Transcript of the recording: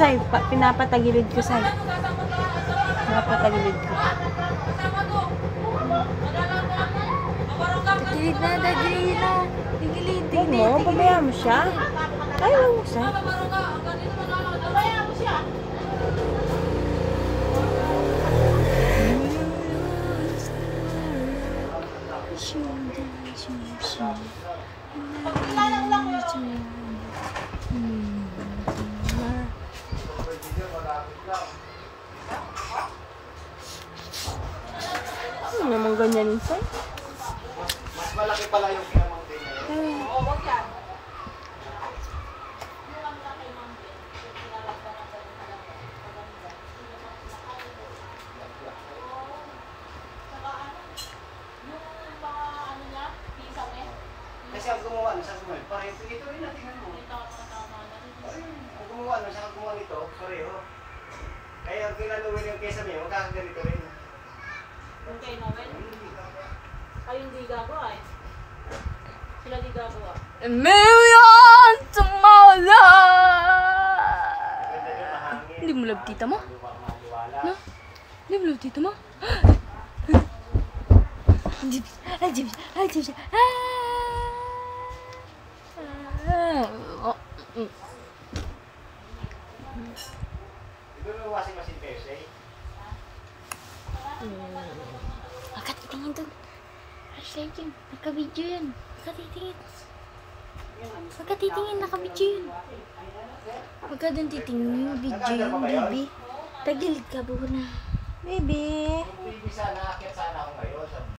Pa- pinapatagilid ko, Sai. Pinapatagilid ko. Gilid na, dagilid na. Gilid, Huwag mo, pabayaan mo siya. Ay, huwag mo, Sai. Kaya mo siya. Pagkilala lang yun. Ano naman ganyan yun, Sai? Mas malaki pala yung kinamountain na yun. Oo, wag yan. Kasi ang gumawa nun sa sumunod, pareho ito rin natin mo. Ay, Ang gumawa nun sa gumawa nito, pareho. Kinaluwin yung kesa niya, magkakaganito rin. Okay, Noel. Kayo hindi gagawa eh. Sila di gagawa. A million mahangin. Hindi mo love tita mo? No? Hindi mo love tita mo? Ay, di, ay, di, ah. Oh, yung. Huwag ka titingin dun. Hashtag yun. Naka-video yun. Ka titingin. Ka titingin. Naka-video yun. Huwag ka dun titingin. Video yun, baby. Tagilid ka, buo na. Baby. Kung baby sana, akit sana ako ngayon.